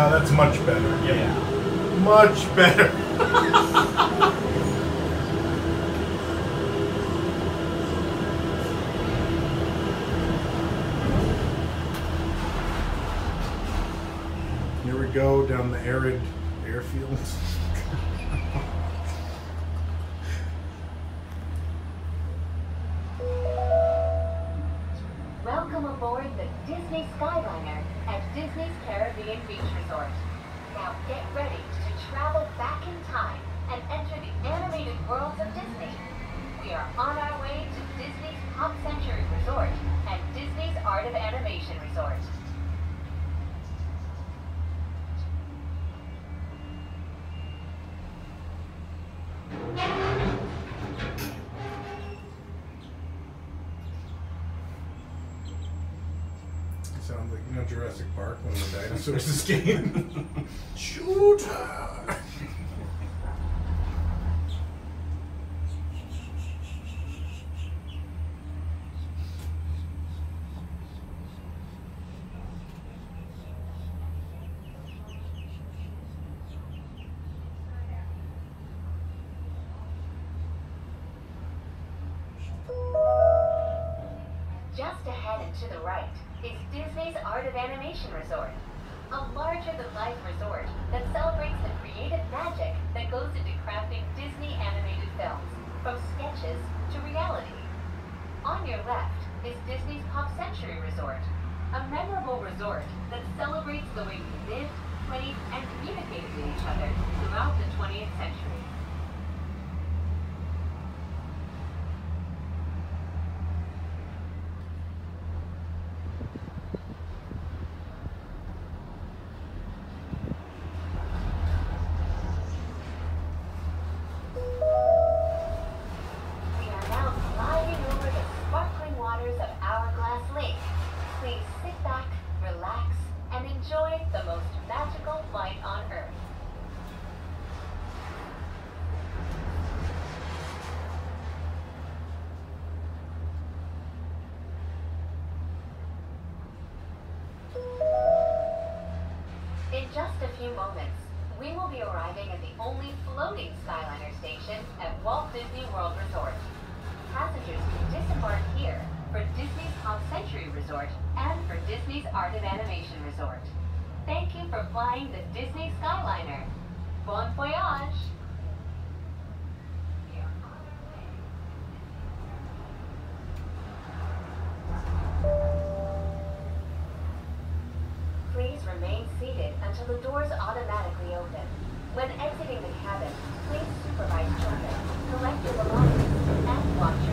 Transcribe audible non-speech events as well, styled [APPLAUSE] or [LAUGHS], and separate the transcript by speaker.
Speaker 1: Uh, that's much better.
Speaker 2: Yeah.
Speaker 1: Much better. [LAUGHS] Here we go down the arid airfields. [LAUGHS]
Speaker 3: Welcome aboard the Disney Skyliner at Disney's Caribbean Beach Resort. Now get ready to travel back in time and enter the animated worlds of Disney. We are on our way to Disney's Pop Century Resort and Disney's Art of Animation Resort.
Speaker 1: Sounds like you know Jurassic Park when the dinosaurs escape. [LAUGHS] Shooter.
Speaker 3: Is Disney's Art of Animation Resort, a larger-than-life resort that celebrates the creative magic that goes into crafting Disney animated films, from sketches to reality. On your left is Disney's Pop Century Resort, a memorable resort that celebrates the way we lived, played, and communicated just a few moments, we will be arriving at the only floating Skyliner station at Walt Disney World Resort. Passengers can disembark here for Disney's Pop Century Resort and for Disney's Art of Animation Resort. Thank you for flying the Disney Skyliner. Bon voyage! Until the doors automatically open. When exiting the cabin, please supervise children, collect your belongings, and watch.